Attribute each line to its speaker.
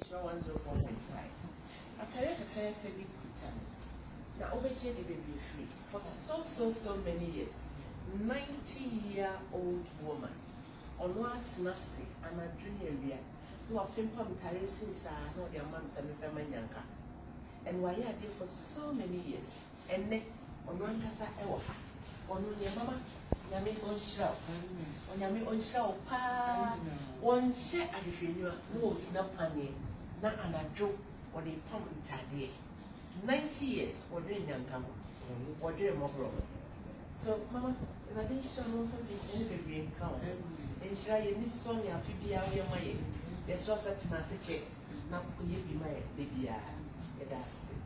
Speaker 1: nhyira one zero four point five. Atare fɛfɛɛfɛ bi kuta no na wobɛgye de bebree firi for so so so many years ninety year old woman ɔno atena ase anadwo ne awia na wapempam ntare sin saa na ɔde ama sɛ mefɛ ma nyanka and wayɛ adeɛ for so many years ɛnɛ ɔno ankasa ɛwɔ ha. Ɔno neɛ mama nyame ɔnhyira wo onyame ɔnhyira wo paa wɔnhyɛ ahwehwɛniwa na wɔsina paneɛ na anadwo wɔde pam ntadeɛ. 90 years wɔdere nyanka ho. Wɔdere mmɔborɔ ho. So mama awurade nhyira no mfa mfɛhyɛ ne bebree nka wo. Nhyira yɛ ni sɔ ne afe biara woyɛ ma yɛ. Yɛsrɛ sɛ tena ase kyɛ na woyɛ bi ma yɛ da biara. Yɛda ase